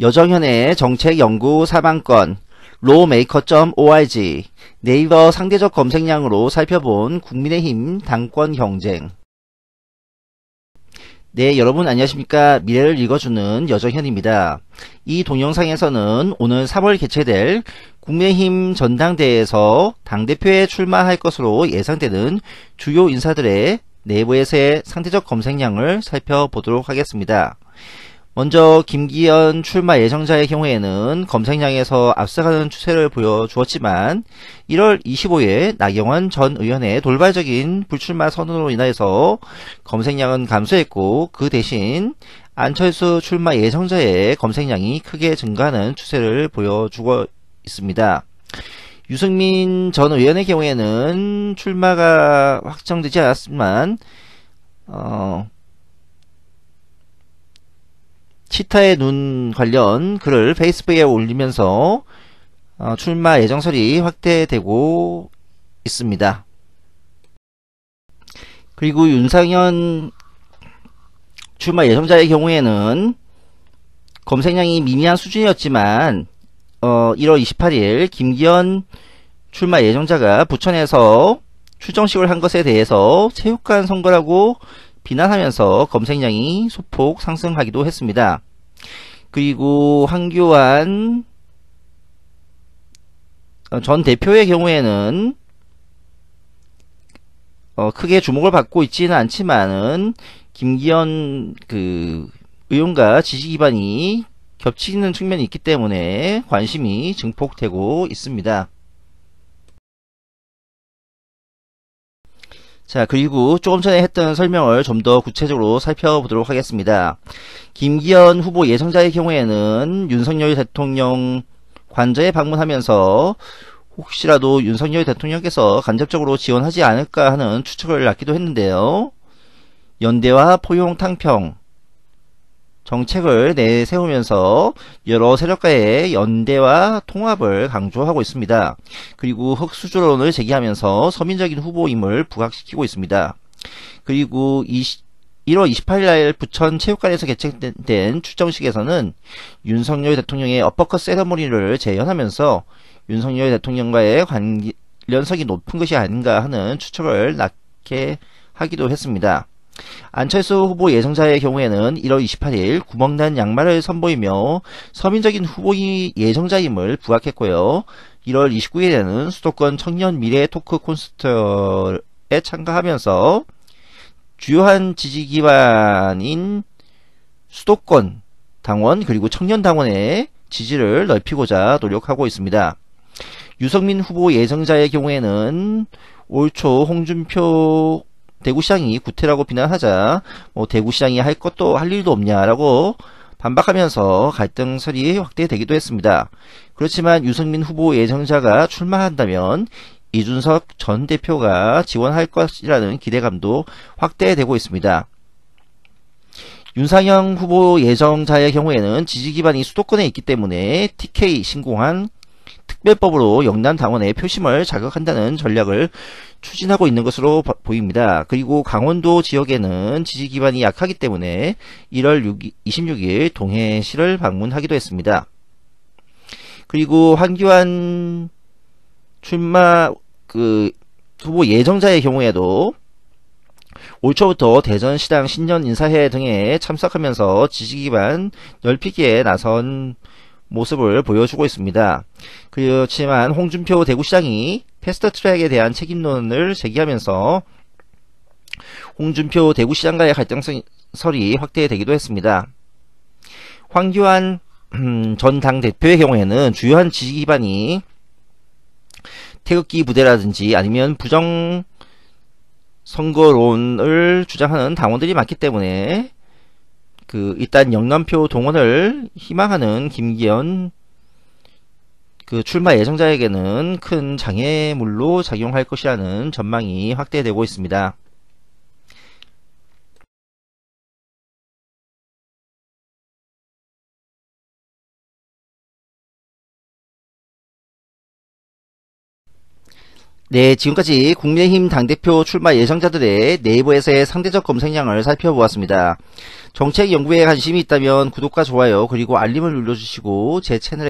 여정현의 정책연구 사방건 로메이커.org 네이버 상대적 검색량으로 살펴본 국민의힘 당권 경쟁 네, 여러분 안녕하십니까. 미래를 읽어주는 여정현입니다. 이 동영상에서는 오늘 3월 개최될 국민의힘 전당대회에서 당대표에 출마할 것으로 예상되는 주요 인사들의 내부에서의 상대적 검색량을 살펴보도록 하겠습니다. 먼저 김기현 출마 예정자의 경우에는 검색량에서 앞서가는 추세를 보여주었지만 1월 25일 나경원 전 의원의 돌발적인 불출마 선언으로 인하여서 검색량은 감소했고 그 대신 안철수 출마 예정자의 검색량이 크게 증가하는 추세를 보여주고 있습니다. 유승민 전 의원의 경우에는 출마가 확정되지 않았지만 어, 치타의 눈 관련 글을 페이스북에 올리면서 어, 출마 예정설이 확대되고 있습니다. 그리고 윤상현 출마 예정자의 경우에는 검색량이 미미한 수준이었지만 어, 1월 28일 김기현 출마 예정자가 부천에서 출정식을 한 것에 대해서 체육관 선거라고 비난하면서 검색량이 소폭 상승하기도 했습니다. 그리고 황교안 어, 전 대표의 경우에는 어, 크게 주목을 받고 있지는 않지만은 김기현 그 의원과 지지 기반이 겹치는 측면이 있기 때문에 관심이 증폭되고 있습니다. 자, 그리고 조금 전에 했던 설명을 좀 더 구체적으로 살펴보도록 하겠습니다. 김기현 후보 예정자의 경우에는 윤석열 대통령 관저에 방문하면서 혹시라도 윤석열 대통령께서 간접적으로 지원하지 않을까 하는 추측을 낳기도 했는데요. 연대와 포용 탕평, 정책을 내세우면서 여러 세력과의 연대와 통합을 강조하고 있습니다. 그리고 흑수저론을 제기하면서 서민적인 후보임을 부각시키고 있습니다. 그리고 20, 1월 28일 날 부천 체육관에서 개최된 출정식에서는 윤석열 대통령의 어퍼컷 세러머니를 재현하면서 윤석열 대통령과의 관련성이 높은 것이 아닌가 하는 추측을 낳게 하기도 했습니다. 안철수 후보 예정자의 경우에는 1월 28일 구멍난 양말을 선보이며 서민적인 후보의 예정자임을 부각했고요. 1월 29일에는 수도권 청년 미래 토크 콘서트에 참가하면서 주요한 지지 기반인 수도권 당원 그리고 청년 당원의 지지를 넓히고자 노력하고 있습니다. 유성민 후보 예정자의 경우에는 올 초 홍준표 대구시장이 구태라고 비난하자 뭐 대구시장이 할 것도 할 일도 없냐라고 반박하면서 갈등설이 확대되기도 했습니다. 그렇지만 유승민 후보 예정자가 출마한다면 이준석 전 대표가 지원할 것이라는 기대감도 확대되고 있습니다. 윤상영 후보 예정자의 경우에는 지지 기반이 수도권에 있기 때문에 TK 신공한 특별법으로 영남 당원의 표심을 자극한다는 전략을 추진하고 있는 것으로 보입니다. 그리고 강원도 지역에는 지지 기반이 약하기 때문에 1월 6, 26일 동해시를 방문하기도 했습니다. 그리고 황교안 출마 그 후보 예정자의 경우에도 올 초부터 대전시당 신년 인사회 등에 참석하면서 지지 기반 넓히기에 나선 모습을 보여주고 있습니다. 그렇지만 홍준표 대구시장이 패스트트랙에 대한 책임론을 제기하면서 홍준표 대구시장과의 갈등설이 확대되기도 했습니다. 황교안 음, 전 당대표의 경우에는 주요한 지지 기반이 태극기 부대라든지 아니면 부정 선거론을 주장하는 당원들이 많기 때문에 그 일단 영남표 동원을 희망하는 김기현 그 출마 예정자에게는 큰 장애물로 작용할 것이라는 전망이 확대되고 있습니다. 네, 지금까지 국민의힘 당대표 출마 예정자들의 네이버에서의 상대적 검색량을 살펴보았습니다. 정책 연구에 관심이 있다면 구독과 좋아요 그리고 알림을 눌러주시고 제 채널에